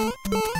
Thank you.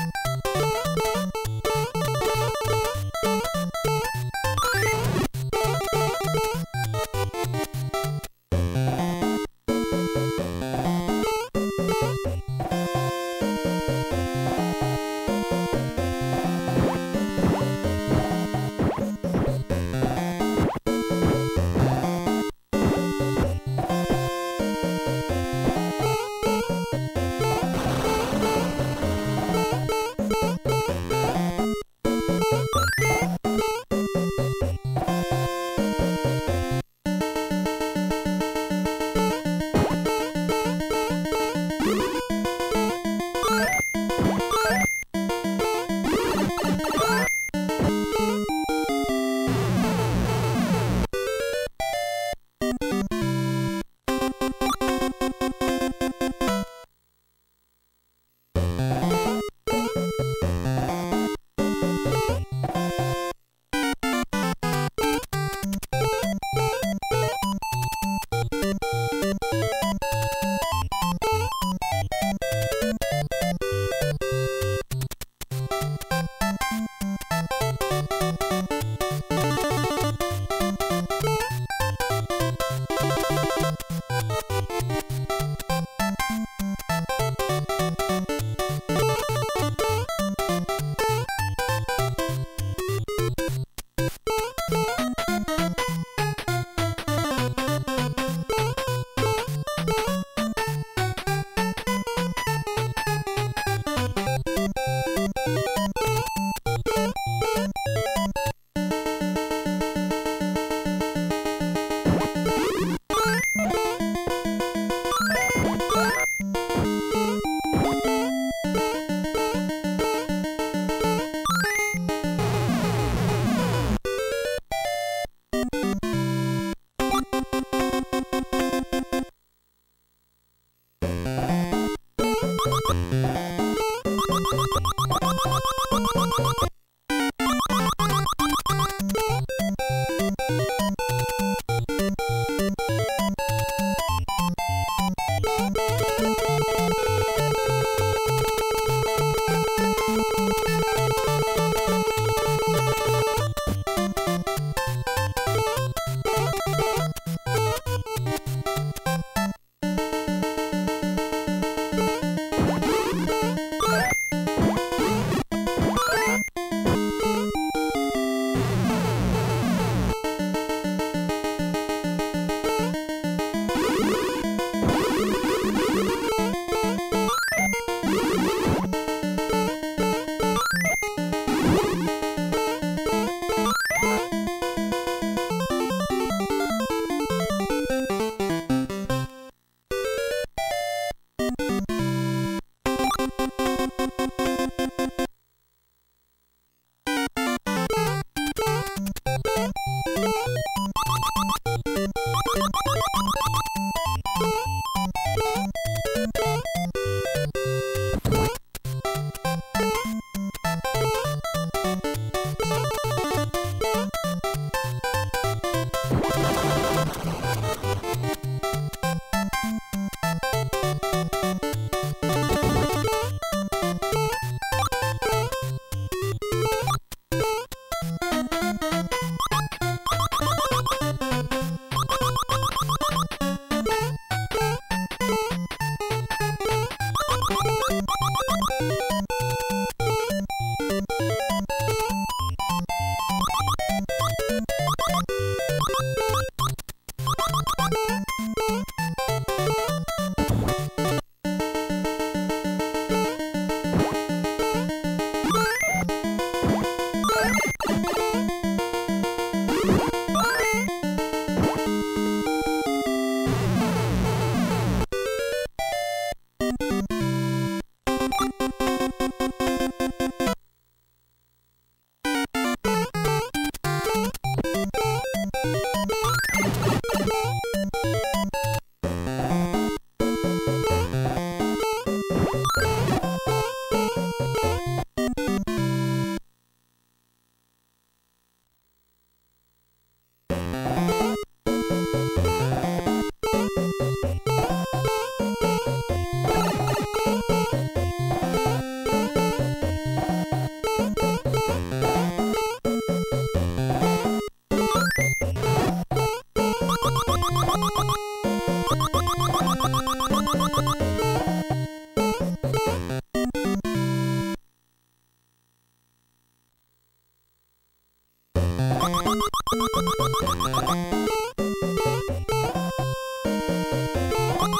you